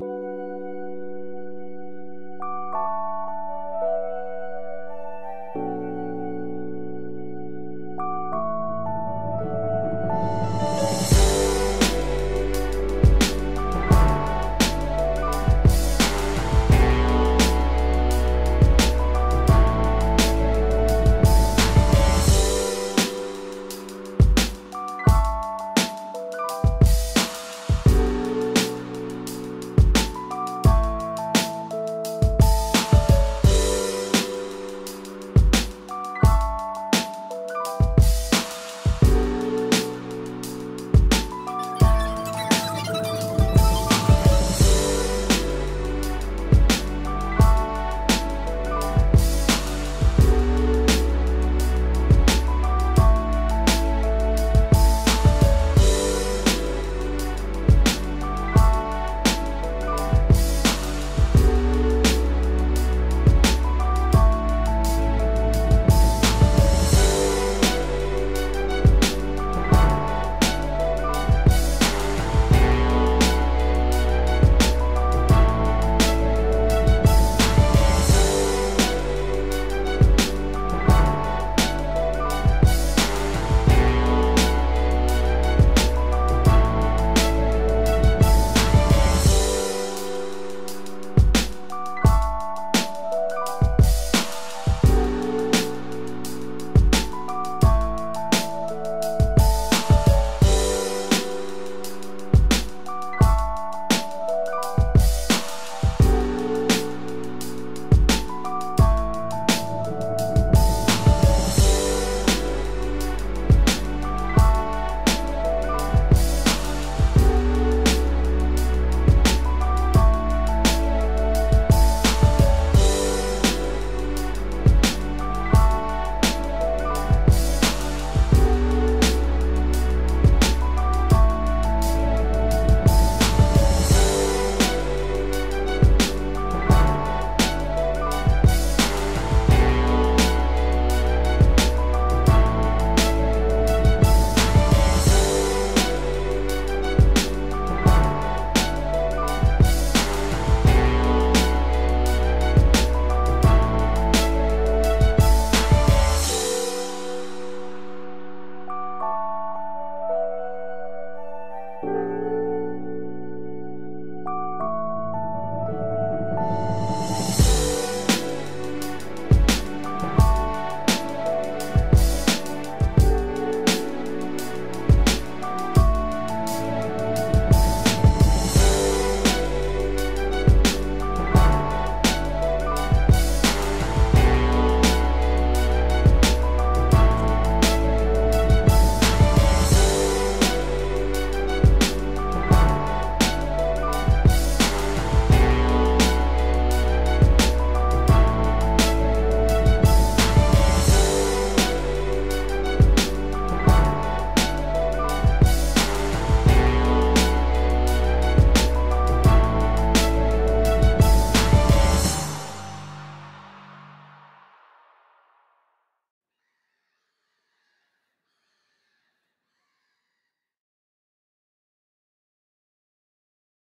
you